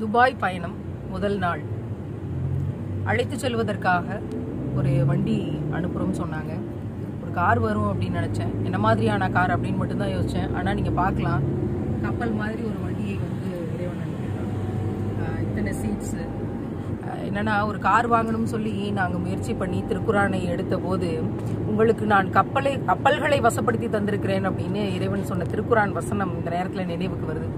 Dubai பயணம் முதல் நாள். அழைத்து செல்வதற்காக ஒரு வண்டி அனுப்புகிறோம்னு சொன்னாங்க. ஒரு கார் வரும் அப்படின்னு நினச்சேன். என்ன மாதிரியான கார் அப்படின்னு மட்டும்தான் யோசித்தேன் ஆனால் நீங்கள் பார்க்கலாம். கப்பல் மாதிரி ஒரு வண்டியை வந்து இறைவன் அனுப்பியிருக்காங்க இத்தனை சீட்ஸு என்னென்னா ஒரு கார் வாங்கணும்னு சொல்லி நாங்கள் முயற்சி பண்ணி திருக்குறானை எடுத்த போது உங்களுக்கு நான் கப்பலை கப்பல்களை வசப்படுத்தி தந்திருக்கிறேன் அப்படின்னு இறைவன் சொன்ன திருக்குறான் வசனம் இந்த நேரத்தில் நினைவுக்கு வருது.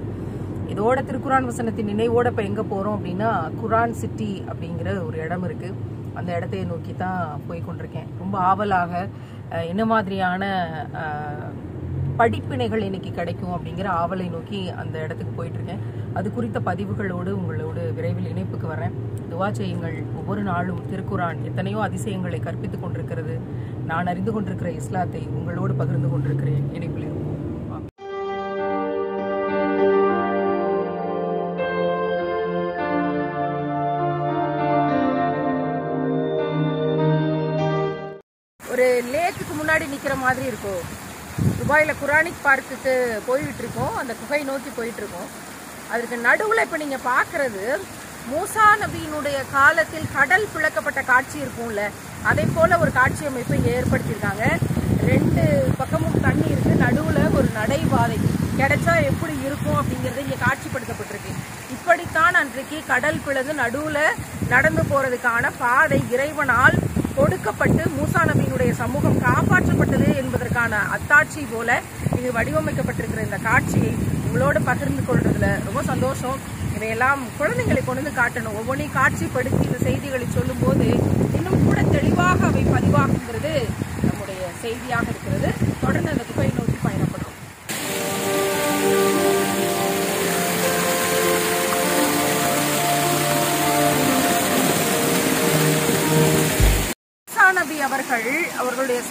இதோட திருக்குரான் வசனத்தின் நினைவோட இப்போ எங்கே போகிறோம் அப்படின்னா குரான் சிட்டி அப்படிங்கிற ஒரு இடம் இருக்குது அந்த இடத்தை நோக்கி தான் போய் கொண்டிருக்கேன். ரொம்ப ஆவலாக என்ன மாதிரியான படிப்பினைகள் இன்னைக்கு கிடைக்கும் அப்படிங்கிற ஆவலை நோக்கி அந்த இடத்துக்கு போயிட்டுருக்கேன் அது குறித்த பதிவுகளோடு உங்களோடு விரைவில் இணைப்புக்கு வரேன். துவா செய்யுங்கள். ஒவ்வொரு நாளும் திருக்குரான் எத்தனையோ அதிசயங்களை கற்பித்துக் கொண்டிருக்கிறது. நான் அறிந்து கொண்டிருக்கிற இஸ்லாத்தை உங்களோடு பகிர்ந்து கொண்டிருக்கிறேன். இணைப்பில் மாதிரி இருக்கும். துபாயில் குரானிக் பார்க்குக்கு போயிட்டு இருக்கோம் அந்த குகை நோக்கி போயிட்டு இருக்கோம் அதுக்கு இப்போ நீங்கள் பார்க்குறது மூசா நபியினுடைய காலத்தில் கடல் பிளக்கப்பட்ட காட்சி இருக்கும்ல அதே போல ஒரு காட்சி அமைப்பு ஏற்படுத்தியிருக்காங்க. ரெண்டு பக்கமும் தண்ணி இருக்கு. நடுவில் ஒரு நடைபாதை. கிடைச்சா எப்படி இருக்கும் அப்படிங்கிறது இங்கே காட்சிப்படுத்தப்பட்டிருக்கு. இப்படித்தான் அன்றைக்கு கடல் பிளந்து நடுவில் நடந்து போகிறதுக்கான பாதை இறைவனால் கொடுக்கப்பட்டு மூசா நபியினுடைய சமூகம் காப்பாற்றப்பட்டது என்பதற்கான அத்தாட்சி போல இது வடிவமைக்கப்பட்டிருக்கிற இந்த காட்சியை உங்களோட பகிர்ந்து கொள்றதுல ரொம்ப சந்தோஷம். இதையெல்லாம் குழந்தைங்களை கொண்டு வந்து காட்டணும். ஒவ்வொன்றையும் காட்சிப்படுத்தி இந்த செய்திகளை சொல்லும்போது இன்னும் கூட தெளிவாக அவை பதிவாகுங்கிறது நம்முடைய செய்தியாக இருக்கிறது. தொடர்ந்து அந்த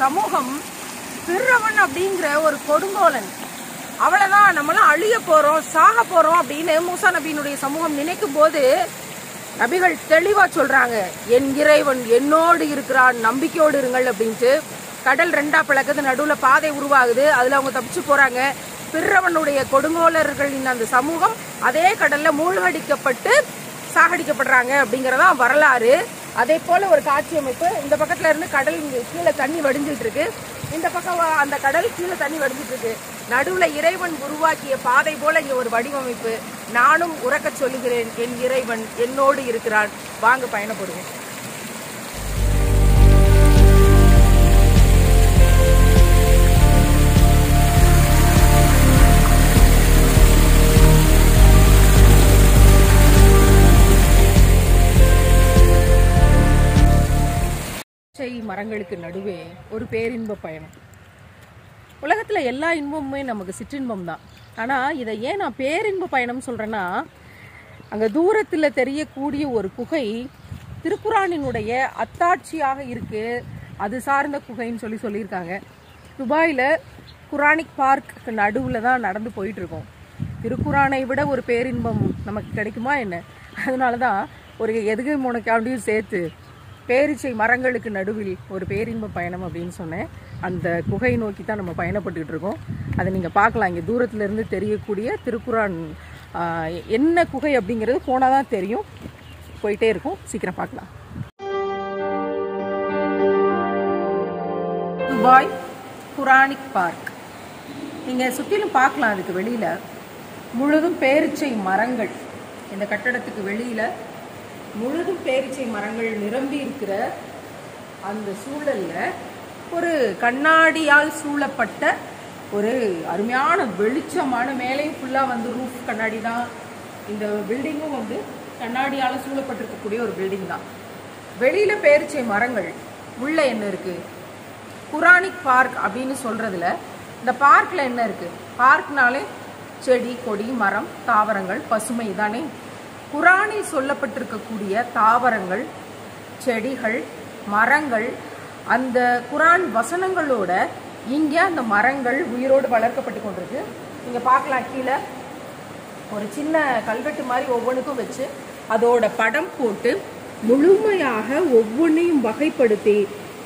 சமூகம் பிறவன் அப்படிங்கிற ஒரு கொடுங்கோலன். அவ்வளவுதான் நம்மளாம் அழிய போறோம் சாக போறோம் அப்படின்னு மூசா நபியினுடைய சமூகம் நினைக்கும் போது நபிகள் தெளிவா சொல்றாங்க என் இறைவன் என்னோடு இருக்கிறான் நம்பிக்கையோடு இருங்கள் அப்படின்ட்டு. கடல் ரெண்டா பிளக்குது நடுவில் பாதை உருவாகுது அதுல அவங்க தப்பிச்சு போறாங்க. பிறவனுடைய கொடுங்கோலர்களின் அந்த சமூகம் அதே கடல்ல மூழ்கடிக்கப்பட்டு சாகடிக்கப்படுறாங்க அப்படிங்கிறதான் வரலாறு. அதே போல ஒரு காட்சி அமைப்பு. இந்த பக்கத்துல இருந்து கடல் கீழே தண்ணி வடிஞ்சிட்டு இருக்கு. இந்த பக்கம் அந்த கடல் கீழே தண்ணி வடிஞ்சிட்டு இருக்கு. நடுவுல இறைவன் உருவாக்கிய பாதை போல இங்க ஒரு வடிவமைப்பு. நானும் உறக்கச் சொல்லுகிறேன் என் இறைவன் என்னோடு இருக்கிறான். வாங்க பயணப்படுவோம். பச்சை மரங்களுக்கு நடுவே ஒரு பேரின்ப பயணம். உலகத்தில் எல்லா இன்பமுமே நமக்கு சிற்றின்பம் தான். ஆனால் இதை ஏன் நான் பேரின்ப பயணம் சொல்கிறேன்னா அங்கே தூரத்தில் தெரியக்கூடிய ஒரு குகை திருக்குறானினுடைய அத்தாட்சியாக இருக்கு. அது சார்ந்த குகைன்னு சொல்லி சொல்லியிருக்காங்க. துபாயில் குரானிக் பார்க்கு நடுவில் தான் நடந்து போயிட்டுருக்கோம். திருக்குறானை விட ஒரு பேரின்பம் நமக்கு கிடைக்குமா என்ன? அதனால தான் ஒரு எதுகை முனைக்காண்டியும் சேர்த்து பேரிச்சை மரங்களுக்கு நடுவில் ஒரு பேரின்ப பயணம் அப்படின்னு சொன்னேன். அந்த குகை நோக்கி தான் நம்ம பயணப்பட்டுக்கிட்டு இருக்கோம். அதை நீங்கள் பார்க்கலாம். இங்கே தூரத்துலேருந்து தெரியக்கூடிய திருக்குறான் என்ன குகை அப்படிங்கிறது போனால் தான் தெரியும். போயிட்டே இருக்கும். சீக்கிரம் பார்க்கலாம். Dubai Quranic park. நீங்கள் சுற்றிலும் பார்க்கலாம். அதுக்கு வெளியில் முழுதும் பேரிச்சை மரங்கள். இந்த கட்டடத்துக்கு வெளியில் முழுதும் பேரிச்சை மரங்கள் நிரம்பி இருக்கிற அந்த சூழல்ல ஒரு கண்ணாடியால் சூழப்பட்ட ஒரு அருமையான வெளிச்சமான மேலேயும் ஃபுல்லாக வந்து ரூஃப் கண்ணாடி தான். இந்த பில்டிங்கும் வந்து கண்ணாடியால் சூழப்பட்டிருக்கக்கூடிய ஒரு பில்டிங் தான். வெளியில பேரிச்சை மரங்கள் உள்ள என்ன இருக்கு? குரானிக் பார்க் அப்படின்னு சொல்றதுல இந்த பார்க்ல என்ன இருக்கு? பார்க்னாலே செடி கொடி மரம் தாவரங்கள் பசுமை தானே குரானில் சொல்லப்பட்டிருக்கக்கூடிய தாவரங்கள் செடிகள் மரங்கள் அந்த குரான் வசனங்களோட இங்கே அந்த மரங்கள் உயிரோடு வளர்க்கப்பட்டு கொண்டிருக்கு. நீங்கள் பார்க்கலாம் கீழே. ஒரு சின்ன கல்வெட்டு மாதிரி ஒவ்வொன்றுக்கும் வச்சு அதோட படம் போட்டு முழுமையாக ஒவ்வொன்றையும் வகைப்படுத்தி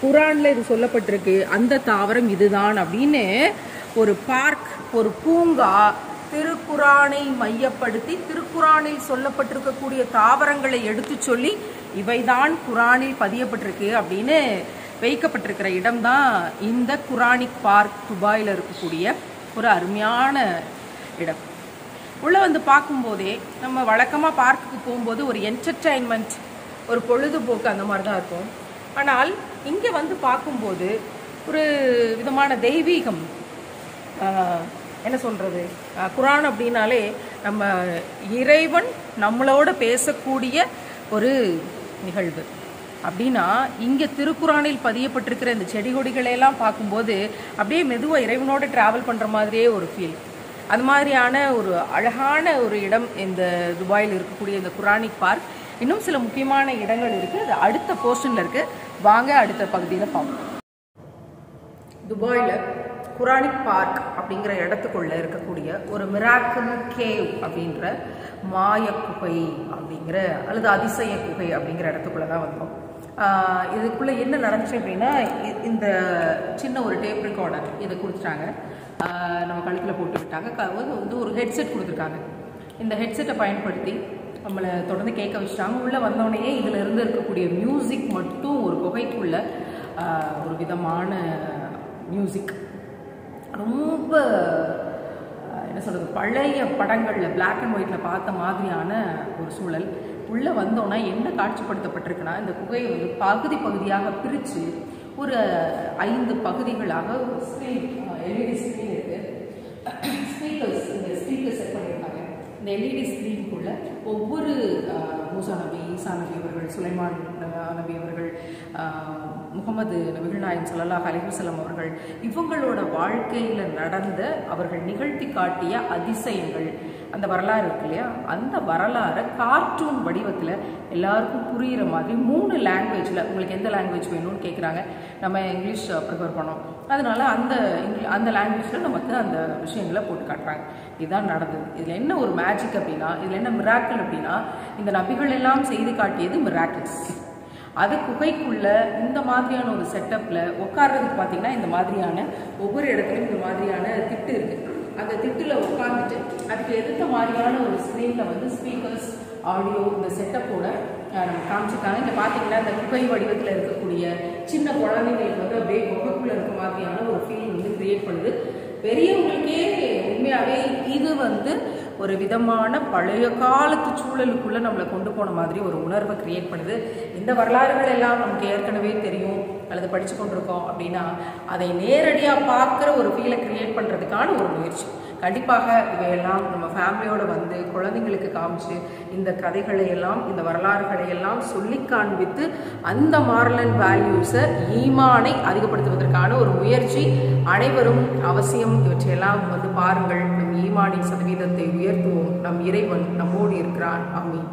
குரானில் இது சொல்லப்பட்டிருக்கு. அந்த தாவரம் இதுதான் அப்படின்னு ஒரு பார்க் ஒரு பூங்கா திருக்குரானை மையப்படுத்தி திருக்குரானில் சொல்லப்பட்டிருக்கக்கூடிய தாவரங்களை எடுத்து சொல்லி இவைதான் குரானில் பதியப்பட்டிருக்கு அப்படின்னு வைக்கப்பட்டிருக்கிற இடம்தான் இந்த குரானிக் பார்க் துபாயில் இருக்கக்கூடிய ஒரு அருமையான இடம். உள்ளே வந்து பார்க்கும்போதே நம்ம வழக்கமாக பார்க்குக்கு போகும்போது ஒரு என்டர்டைன்மெண்ட் ஒரு பொழுதுபோக்கு அந்த மாதிரி தான் இருக்கும். ஆனால் இங்கே வந்து பார்க்கும்போது ஒரு விதமான தெய்வீகம் என்ன சொல்கிறது குரான் அப்படின்னாலே நம்ம இறைவன் நம்மளோட பேசக்கூடிய ஒரு நிகழ்வு. அப்படின்னா இங்கே திருக்குறானில் பதியப்பட்டிருக்கிற இந்த செடி கொடிகளையெல்லாம் பார்க்கும்போது அப்படியே மெதுவாக இறைவனோட ட்ராவல் பண்ணுற மாதிரியே ஒரு ஃபீல் அது மாதிரியான ஒரு அழகான ஒரு இடம் இந்த துபாயில் இருக்கக்கூடிய இந்த குரானிக் பார்க். இன்னும் சில முக்கியமான இடங்கள் இருக்குது அது அடுத்த போர்ஷனில் இருக்குது வாங்க அடுத்த பகுதியில் பார்ப்போம். துபாயில் குரானிக் பார்க் அப்படிங்கிற இடத்துக்குள்ளே இருக்கக்கூடிய ஒரு மிராக்கிள் கேவ் அப்படின்ற மாய குகை அப்படிங்கிற அல்லது அதிசய குகை அப்படிங்கிற இடத்துக்குள்ளே தான் வந்தோம். இதுக்குள்ளே என்ன நடந்துச்சு அப்படின்னா இ- இந்த சின்ன ஒரு டேப் ரெக்கார்டர் இதை கொடுத்துட்டாங்க. நம்ம கழுத்தில் போட்டு விட்டாங்க. வந்து ஒரு ஹெட்செட் கொடுத்துருக்காங்க. இந்த ஹெட்செட்டை பயன்படுத்தி நம்மளை தொடர்ந்து கேட்க வச்சுட்டாங்க. உள்ளே வந்தோடனே இதில் இருந்து இருக்கக்கூடிய மியூசிக் மட்டும் ஒரு குகைக்குள்ள ஒரு விதமான மியூசிக். ரொம்ப என்ன சொல்கிறது பழைய படங்களில் பிளாக் அண்ட் ஒயிட்டில் பார்த்த மாதிரியான ஒரு சூழல். உள்ளே வந்தோன்னா என்ன காட்சிப்படுத்தப்பட்டிருக்குன்னா இந்த குகையை வந்து பகுதி பகுதியாக பிரித்து ஒரு ஐந்து பகுதிகளாக ஒரு ஸ்க்ரீன் எல்இடி ஸ்க்ரீன் இருக்குது ஸ்பீக்கர்ஸ் இந்த ஸ்பீக்கர் செட் பண்ணியிருக்காங்க. இந்த எல்இடி ஸ்க்ரீனுக்குள்ளே ஒவ்வொரு அஹ், மூசா நபி ஈசா நபி அவர்கள் சுலைமான் நபி அவர்கள் முகமது நபிகள் நாயம் ஸல்லல்லாஹு அலைஹி அவர்கள் இவங்களோட வாழ்க்கையில் நடந்த அவர்கள் நிகழ்த்தி காட்டிய அதிசயங்கள். அந்த வரலாறு இருக்கு இல்லையா? அந்த வரலாறை கார்ட்டூன் வடிவத்தில் எல்லாருக்கும் புரிகிற மாதிரி மூணு லாங்குவேஜில் உங்களுக்கு எந்த லாங்குவேஜ் வேணும்னு கேட்குறாங்க நம்ம இங்கிலீஷ் ப்ரிஃபர் பண்ணோம். அதனால அந்த இங்கிலி அந்த லாங்குவேஜில் நமக்கு அந்த விஷயங்களை போட்டு காட்டுறாங்க. இதுதான் நடந்தது. இதில் என்ன ஒரு மேஜிக் அப்படின்னா இதில் என்ன மிராக்கிள் அப்படின்னா இந்த நபிகள் எல்லாம் செய்து காட்டியது மிராக்கிள்ஸ் அது குகைக்குள்ள இந்த மாதிரியான ஒரு செட்டப்பில் உட்கார்றதுக்கு பார்த்தீங்கன்னா இந்த மாதிரியான ஒவ்வொரு இடத்துலையும் இந்த மாதிரியான திட்டு இருக்குது அந்த திட்டுல உட்கார்ந்துட்டு அதுக்கு எதிர்த்த மாதிரியான ஒரு ஸ்க்ரீன்ல வந்து ஸ்பீக்கர்ஸ் ஆடியோ இந்த செட்டப்போட நம்ம காமிச்சிருக்காங்க. இங்க பார்த்தீங்கன்னா இந்த குகை வடிவத்தில் இருக்கக்கூடிய சின்ன குழந்தைங்களுக்கு வந்து அப்படியே குகைக்குள்ள இருக்க மாதிரியான ஒரு ஃபீல் வந்து கிரியேட் பண்ணுது. பெரியவங்களுக்கே உண்மையாகவே இது வந்து ஒரு விதமான பழைய காலத்து சூழலுக்குள்ளே நம்மளை கொண்டு போன மாதிரி ஒரு உணர்வை கிரியேட் பண்ணுது. இந்த வரலாறுகள் எல்லாம் நமக்கு ஏற்கனவே தெரியும் அல்லது படித்து கொண்டிருக்கோம் அப்படின்னா அதை நேரடியாக பார்க்குற ஒரு ஃபீலை கிரியேட் பண்ணுறதுக்கான ஒரு முயற்சி. கண்டிப்பாக இவையெல்லாம் நம்ம ஃபேமிலியோடு வந்து குழந்தைங்களுக்கு காமிச்சு இந்த கதைகளை எல்லாம் இந்த வரலாறுகளை எல்லாம் சொல்லி காண்பித்து அந்த மாரலன் வேல்யூஸை ஈமானை அதிகப்படுத்துவதற்கான ஒரு முயற்சி அனைவரும் அவசியம். இவற்றையெல்லாம் வந்து பாருங்கள். ஈமானின் சதவீதத்தை உயர்த்துவோம். நம் இறைவன் நம்மோடு இருக்கிறான். அம்மீன்